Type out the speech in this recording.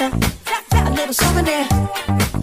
a little souvenir.